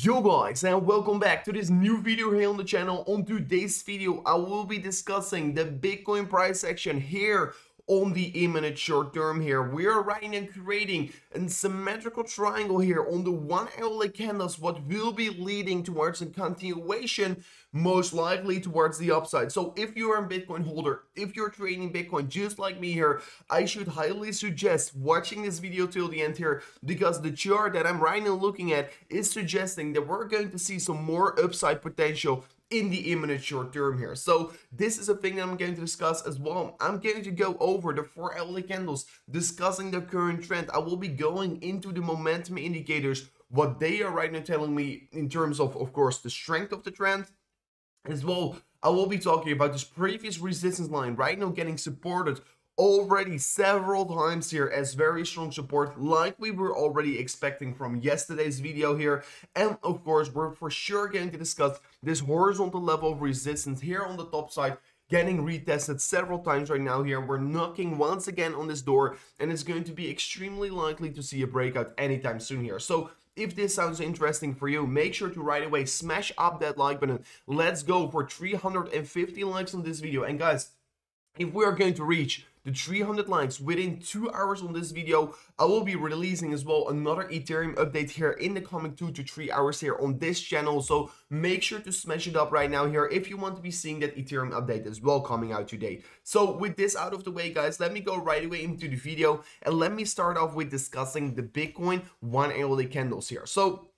Yo guys and welcome back to this new video here on the channel. On today's video I will be discussing the Bitcoin price action here on the imminent short term here. We are writing and creating a symmetrical triangle here on the one hourly candles, what will be leading towards a continuation, most likely towards the upside. So if you're a Bitcoin holder, if you're trading Bitcoin just like me here, I should highly suggest watching this video till the end here because the chart that I'm right now looking at is suggesting that we're going to see some more upside potential in the imminent short term here. So this is a thing that I'm going to discuss as well. I'm going to go over the four hourly candles, discussing the current trend. I will be going into the momentum indicators, what they are right now telling me in terms of, of course, the strength of the trend as well. I will be talking about this previous resistance line right now getting supported already several times here as very strong support like we were already expecting from yesterday's video here and of course we're for sure going to discuss this horizontal level of resistance here on the top side getting retested several times right now here we're knocking once again on this door and it's going to be extremely likely to see a breakout anytime soon here so if this sounds interesting for you, make sure to right away smash up that like button. Let's go for 350 likes on this video. And guys, if we are going to reach the 300 likes within two hours on this video. I will be releasing as well another ethereum update here in the coming two to three hours here on this channel. So make sure to smash it up right now here if you want to be seeing that ethereum update as well coming out today. So with this out of the way guys let me go right away into the video and let me start off with discussing the bitcoin one hourly candles here. So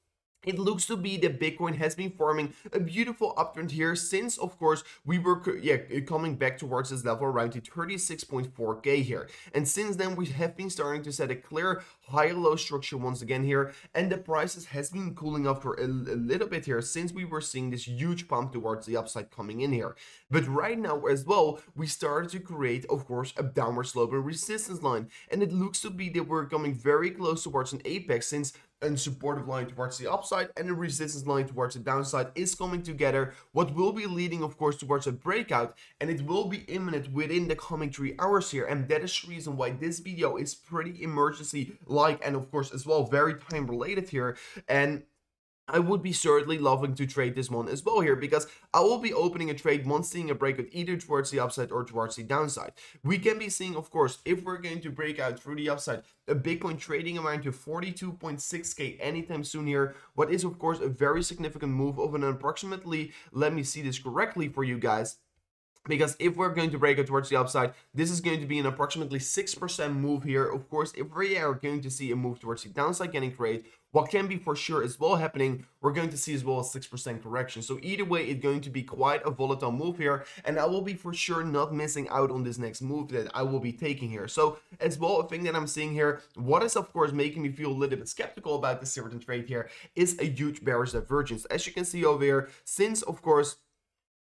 it looks to be that Bitcoin has been forming a beautiful uptrend here since, of course, we were yeah uh, coming back towards this level around the 36.4k here. And since then, we have been starting to set a clear high-low structure once again here, and the prices has been cooling off for a, a little bit here since we were seeing this huge pump towards the upside coming in here. But right now as well, we started to create, of course, a downward sloping resistance line, and it looks to be that we're coming very close towards an apex since and supportive line towards the upside and a resistance line towards the downside is coming together. What will be leading of course towards a breakout and it will be imminent within the coming three hours here and that is the reason why this video is pretty emergency like and of course as well very time related here and I would be certainly loving to trade this one as well here because I will be opening a trade once seeing a breakout either towards the upside or towards the downside. We can be seeing, of course, if we're going to break out through the upside, a Bitcoin trading around to 42.6k anytime soon here. What is, of course, a very significant move of an approximately, let me see this correctly for you guys, because if we're going to break it towards the upside this is going to be an approximately 6% move here. Of course if we are going to see a move towards the downside getting created what can be for sure as well happening we're going to see as well a 6% correction. So either way it's going to be quite a volatile move here and I will be for sure not missing out on this next move that I will be taking here. So as well a thing that I'm seeing here what is of course making me feel a little bit skeptical about this certain trade here is a huge bearish divergence. As you can see over here since of course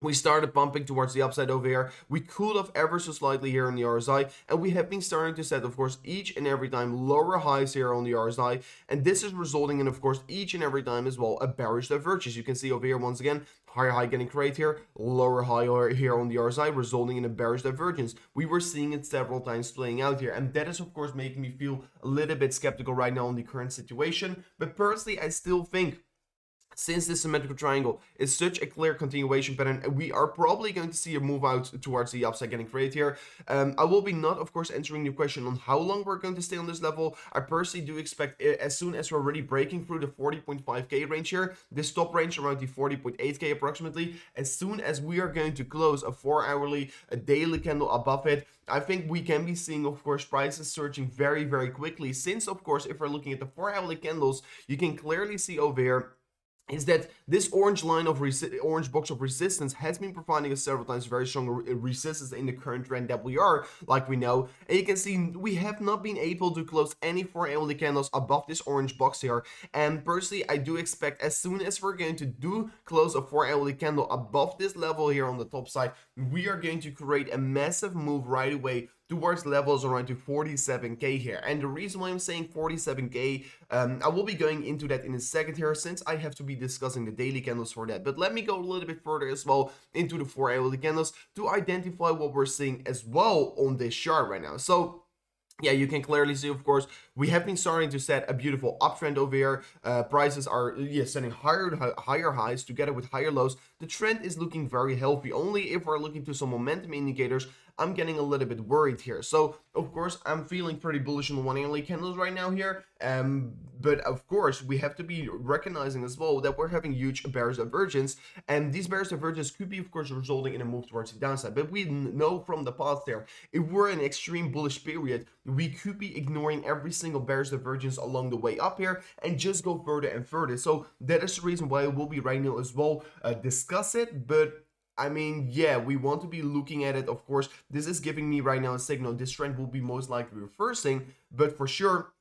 we started bumping towards the upside over here. We cooled off ever so slightly here on the RSI. And we have been starting to set, of course, each and every time lower highs here on the RSI. And this is resulting in, of course, each and every time as well, a bearish divergence. You can see over here, once again, higher high getting created here, lower high here on the RSI, resulting in a bearish divergence. We were seeing it several times playing out here. And that is, of course, making me feel a little bit skeptical right now on the current situation. But personally, I still think since this symmetrical triangle is such a clear continuation pattern we are probably going to see a move out towards the upside getting created here um, i will be not of course answering the question on how long we're going to stay on this level i personally do expect uh, as soon as we're already breaking through the 40.5k range here this top range around the 40.8k approximately as soon as we are going to close a four hourly a daily candle above it I think we can be seeing, of course, prices surging very, very quickly. Since, of course, if we're looking at the four hourly candles, you can clearly see over here is that this orange line of orange box of resistance has been providing us several times very strong re resistance in the current trend that we are like we know. And you can see we have not been able to close any four hourly candles above this orange box here. And personally i do expect as soon as we're going to do close a four hourly candle above this level here on the top side we are going to create a massive move right away towards levels around to 47k here and the reason why i'm saying 47k um, i will be going into that in a second here since i have to be discussing the daily candles for that but let me go a little bit further as well into the four hourly candles to identify what we're seeing as well on this chart right now so yeah, you can clearly see, of course, we have been starting to set a beautiful uptrend over here. Uh, prices are yeah, setting higher higher highs together with higher lows. The trend is looking very healthy. Only if we're looking to some momentum indicators, I'm getting a little bit worried here. So, of course, I'm feeling pretty bullish on the one hourly candles right now here. Um, but of course, we have to be recognizing as well that we're having huge bearish divergence, and these bearish divergence could be, of course, resulting in a move towards the downside. But we know from the past there, if we're in an extreme bullish period, we could be ignoring every single bearish divergence along the way up here and just go further and further. So that is the reason why I will be right now as well uh, discuss it, but I mean, yeah, we want to be looking at it. Of course, this is giving me right now a signal. This trend will be most likely reversing, but for sure,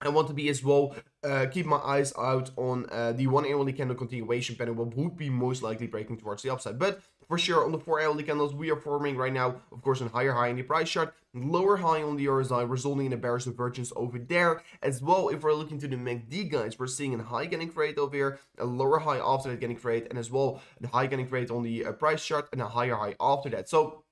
I want to be as well, uh, keep my eyes out on uh, the one hourly candle continuation pattern, what would be most likely breaking towards the upside. But for sure, on the 4 hourly candles, we are forming right now, of course, a higher high in the price chart, lower high on the RSI, resulting in a bearish divergence over there. As well, if we're looking to the MACD, guys, we're seeing a high getting created over here, a lower high after that getting created, and as well, the high getting created on the uh, price chart, and a higher high after that. So,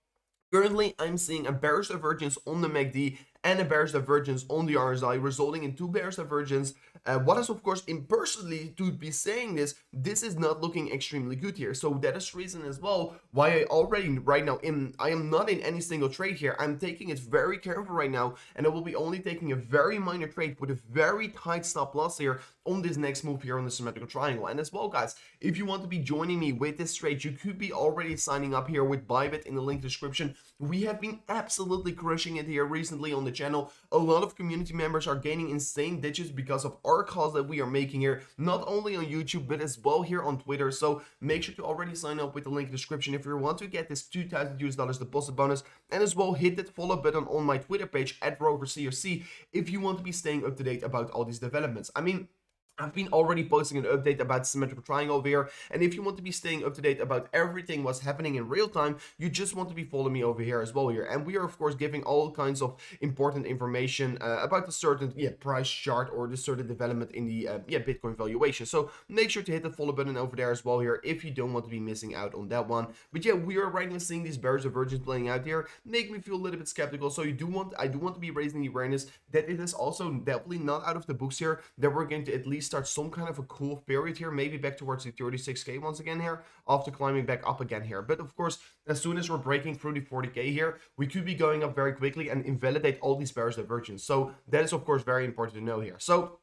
Currently, I'm seeing a bearish divergence on the MACD and a bearish divergence on the RSI, resulting in two bearish divergence uh, what is of course impersonally to be saying this, this is not looking extremely good here. So that is reason as well why I already right now in I am not in any single trade here. I'm taking it very careful right now and I will be only taking a very minor trade with a very tight stop loss here on this next move here on the symmetrical triangle. And as well guys, if you want to be joining me with this trade, you could be already signing up here with Bybit in the link description. We have been absolutely crushing it here recently on the channel. A lot of community members are gaining insane digits because of our calls that we are making here, not only on YouTube, but as well here on Twitter. So make sure to already sign up with the link in the description if you want to get this 2000 US dollars deposit bonus. And as well, hit that follow button on my Twitter page at RoverCRC if you want to be staying up to date about all these developments. I mean, I've been already posting an update about symmetrical triangle over here, and if you want to be staying up to date about everything what's happening in real time, you just want to be following me over here as well here. And we are of course giving all kinds of important information uh, about the certain yeah price chart or the certain development in the uh, yeah Bitcoin valuation. So make sure to hit the follow button over there as well here if you don't want to be missing out on that one. But yeah, we are right now seeing these bearish divergence playing out here, make me feel a little bit skeptical. So you do want I do want to be raising the awareness that it is also definitely not out of the books here that we're going to at least start some kind of a cool period here, maybe back towards the 36k once again here, after climbing back up again here. But of course, as soon as we're breaking through the 40k here, we could be going up very quickly and invalidate all these bearish divergence. So that is of course very important to know here. So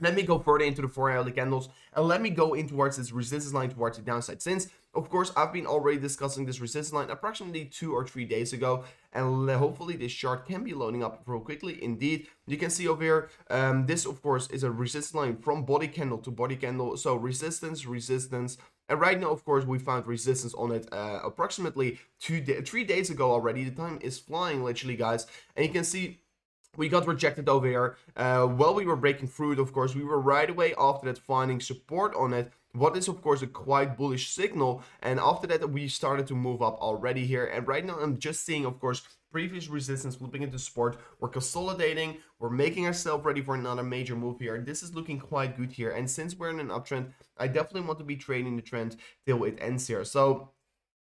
let me go further into the 4 hourly candles and let me go in towards this resistance line towards the downside. Since, of course, I've been already discussing this resistance line approximately two or three days ago and hopefully this chart can be loading up real quickly. Indeed, you can see over here, um, this, of course, is a resistance line from body candle to body candle. So resistance, resistance, and right now, of course, we found resistance on it uh, approximately two, three days ago already. The time is flying, literally, guys. And you can see we got rejected over here. Uh, while we were breaking through it, of course, we were right away after that finding support on it. What is, of course, a quite bullish signal. And after that, we started to move up already here. And right now, I'm just seeing, of course, previous resistance flipping into support. We're consolidating. We're making ourselves ready for another major move here. This is looking quite good here. And since we're in an uptrend, I definitely want to be trading the trend till it ends here. So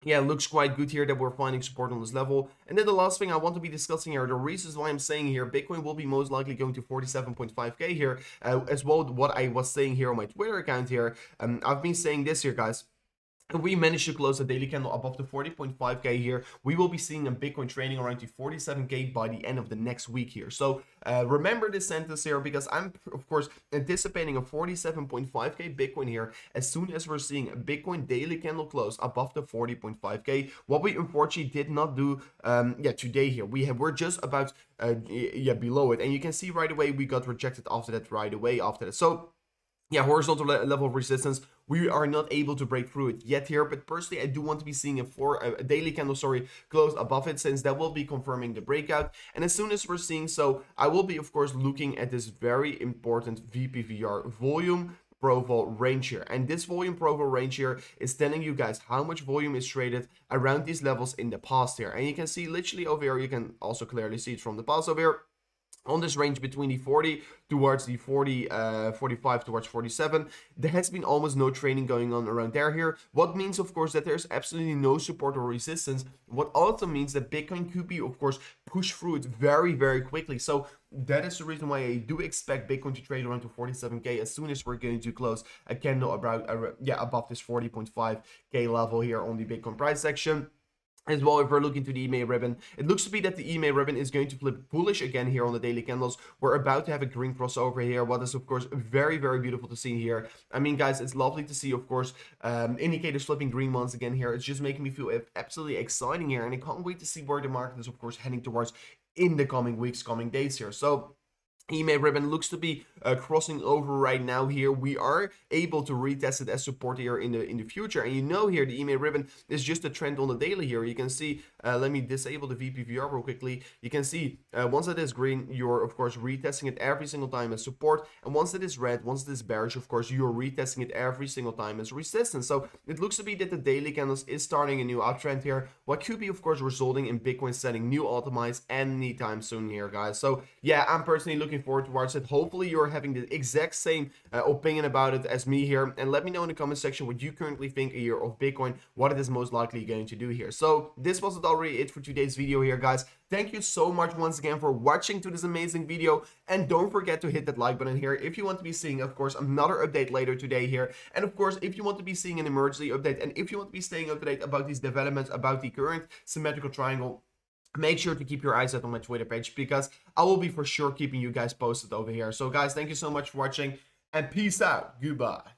yeah, looks quite good here that we're finding support on this level. And then the last thing I want to be discussing here, the reasons why I'm saying here, Bitcoin will be most likely going to 47.5k here, uh, as well what I was saying here on my Twitter account here. Um, I've been saying this here, guys we managed to close a daily candle above the 40.5k here. We will be seeing a bitcoin trading around to 47k by the end of the next week here. So uh, remember this sentence here because i'm of course anticipating a 47.5k bitcoin here as soon as we're seeing a bitcoin daily candle close above the 40.5k what we unfortunately did not do um yeah today here. We have we're just about uh yeah below it. And you can see right away we got rejected after that right away after that. So yeah, horizontal level of resistance. We are not able to break through it yet here, but personally, I do want to be seeing a four a daily candle, sorry, close above it, since that will be confirming the breakout. And as soon as we're seeing so, I will be, of course, looking at this very important VPVR volume profile range here. And this volume profile range here is telling you guys how much volume is traded around these levels in the past here. And you can see literally over here you can also clearly see it from the past over here on this range between the 40 towards the 40 uh 45 towards 47 there has been almost no training going on around there here. What means of course that there's absolutely no support or resistance. What also means that bitcoin could be of course push through it very very quickly. So that is the reason why i do expect bitcoin to trade around to 47k as soon as we're going to close. A candle about uh, yeah above this 40.5k level here on the bitcoin price section as well if we're looking to the EMA ribbon. It looks to be that the EMA ribbon is going to flip bullish again here on the daily candles. We're about to have a green crossover here what is of course very very beautiful to see here. I mean guys it's lovely to see of course um, indicators flipping green once again here. It's just making me feel absolutely exciting here and I can't wait to see where the market is of course heading towards in the coming weeks coming days here. So EMA ribbon looks to be uh, crossing over right now here. We are able to retest it as support here in the in the future. And you know here the EMA ribbon is just a trend on the daily here. You can see, uh, let me disable the VPVR real quickly. You can see uh, once it is green, you're of course retesting it every single time as support. And once it is red, once it is bearish, of course, you're retesting it every single time as resistance. So it looks to be that the daily candles is starting a new uptrend here. What could be of course resulting in Bitcoin setting new all-time highs anytime soon here, guys. So yeah, I'm personally looking looking forward towards it. Hopefully you're having the exact same uh, opinion about it as me here. And let me know in the comment section what you currently think a year of Bitcoin, what it is most likely going to do here. So this wasn't already it for today's video here, guys. Thank you so much once again for watching to this amazing video. And don't forget to hit that like button here if you want to be seeing, of course, another update later today here. And of course, if you want to be seeing an emergency update and if you want to be staying up to date about these developments, about the current symmetrical triangle, make sure to keep your eyes out on my Twitter page because I will be for sure keeping you guys posted over here. So guys, thank you so much for watching and peace out. Goodbye.